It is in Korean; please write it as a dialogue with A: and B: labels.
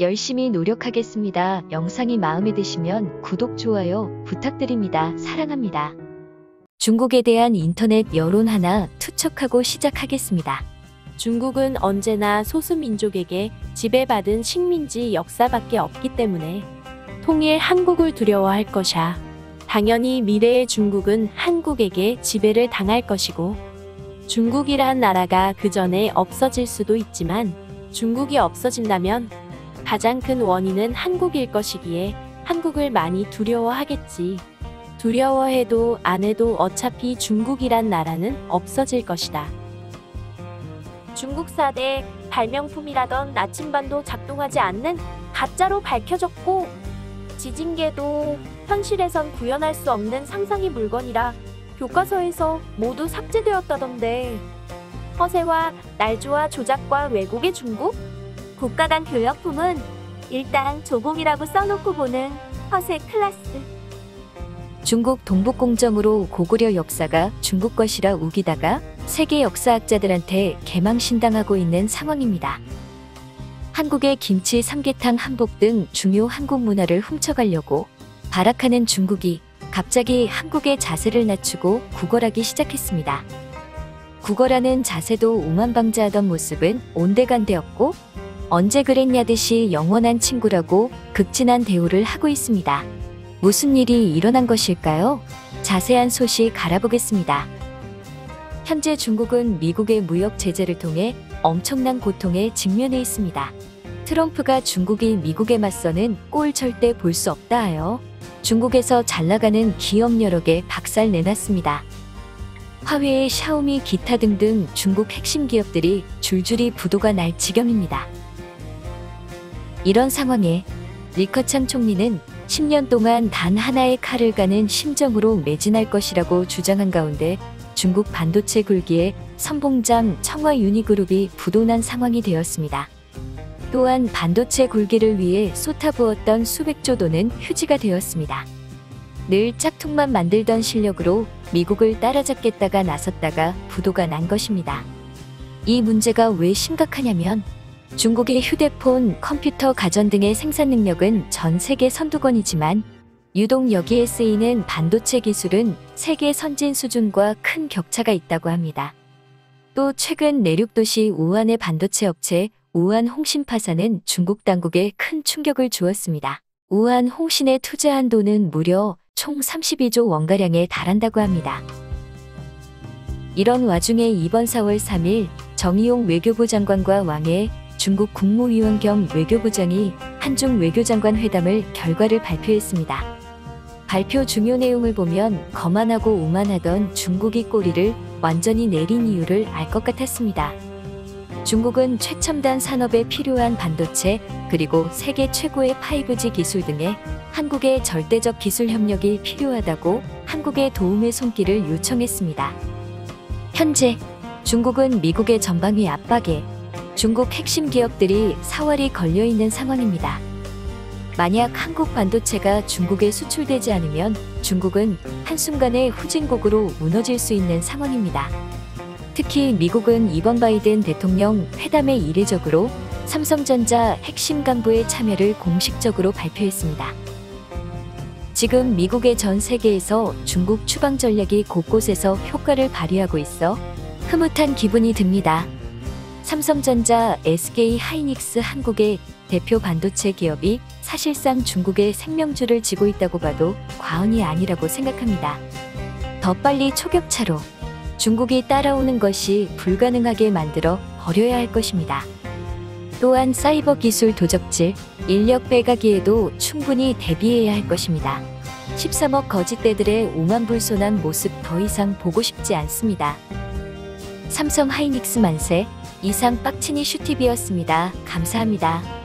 A: 열심히 노력하겠습니다. 영상이 마음에 드시면 구독, 좋아요 부탁드립니다. 사랑합니다. 중국에 대한 인터넷 여론 하나 투척하고 시작하겠습니다.
B: 중국은 언제나 소수민족에게 지배받은 식민지 역사밖에 없기 때문에 통일 한국을 두려워할 것이야. 당연히 미래의 중국은 한국에게 지배를 당할 것이고 중국이란 나라가 그 전에 없어질 수도 있지만 중국이 없어진다면 가장 큰 원인은 한국일 것이기에 한국을 많이 두려워하겠지. 두려워해도 안 해도 어차피 중국이란 나라는 없어질 것이다. 중국 사 대 발명품이라던 나침반도 작동하지 않는 가짜로 밝혀졌고 지진계도 현실에선 구현할 수 없는 상상의 물건이라 교과서에서 모두 삭제되었다던데 허세와 날조와 조작과 왜곡의 중국? 국가 간 교역품은 일단 조공이라고 써놓고 보는 허세 클라스.
A: 중국 동북공정으로 고구려 역사가 중국 것이라 우기다가 세계 역사학자들한테 개망신당하고 있는 상황입니다. 한국의 김치, 삼계탕, 한복 등 중요 한국 문화를 훔쳐가려고 발악하는 중국이 갑자기 한국의 자세를 낮추고 구걸하기 시작했습니다. 구걸하는 자세도 오만방자하던 모습은 온데간데없고 언제 그랬냐듯이 영원한 친구라고 극진한 대우를 하고 있습니다. 무슨 일이 일어난 것일까요? 자세한 소식 알아보겠습니다. 현재 중국은 미국의 무역 제재를 통해 엄청난 고통에 직면해 있습니다. 트럼프가 중국이 미국에 맞서는 꼴 절대 볼 수 없다 하여 중국에서 잘 나가는 기업 여러 개 박살 내놨습니다. 화웨이, 샤오미, 기타 등등 중국 핵심 기업들이 줄줄이 부도가 날 지경입니다. 이런 상황에 리커창 총리는 10년 동안 단 하나의 칼을 가는 심정으로 매진할 것이라고 주장한 가운데 중국 반도체 굴기에 선봉장 청화 유니그룹이 부도난 상황이 되었습니다. 또한 반도체 굴기를 위해 쏟아부었던 수백조 돈은 휴지가 되었습니다. 늘 짝퉁만 만들던 실력으로 미국을 따라잡겠다가 나섰다가 부도가 난 것입니다. 이 문제가 왜 심각하냐면 중국의 휴대폰, 컴퓨터, 가전 등의 생산 능력은 전 세계 선두권이지만 유독 여기에 쓰이는 반도체 기술은 세계 선진 수준과 큰 격차가 있다고 합니다. 또 최근 내륙 도시 우한의 반도체 업체 우한 홍신 파산은 중국 당국에 큰 충격을 주었습니다. 우한 홍신에 투자한 돈은 무려 총 32조 원가량에 달한다고 합니다. 이런 와중에 이번 4월 3일 정의용 외교부 장관과 왕의 중국 국무위원 겸 외교부장이 한중 외교장관 회담을 결과를 발표했습니다. 발표 중요 내용을 보면 거만하고 오만하던 중국이 꼬리를 완전히 내린 이유를 알 것 같았습니다. 중국은 최첨단 산업에 필요한 반도체 그리고 세계 최고의 5G 기술 등의 한국의 절대적 기술 협력이 필요하다고 한국의 도움의 손길을 요청했습니다. 현재 중국은 미국의 전방위 압박에 중국 핵심 기업들이 사활이 걸려 있는 상황입니다. 만약 한국 반도체가 중국에 수출되지 않으면 중국은 한순간에 후진국으로 무너질 수 있는 상황입니다. 특히 미국은 이번 바이든 대통령 회담에 이례적으로 삼성전자 핵심 간부의 참여를 공식적으로 발표했습니다. 지금 미국의 전 세계에서 중국 추방 전략이 곳곳에서 효과를 발휘하고 있어 흐뭇한 기분이 듭니다. 삼성전자, SK 하이닉스 한국의 대표 반도체 기업이 사실상 중국의 생명줄을 쥐고 있다고 봐도 과언이 아니라고 생각합니다. 더 빨리 초격차로 중국이 따라오는 것이 불가능하게 만들어 버려야 할 것입니다. 또한 사이버 기술 도적질, 인력 빼가기에도 충분히 대비해야 할 것입니다. 13억 거짓대들의 오만불손한 모습 더 이상 보고 싶지 않습니다. 삼성 하이닉스 만세 이상 빡치니 슈티비였습니다. 감사합니다.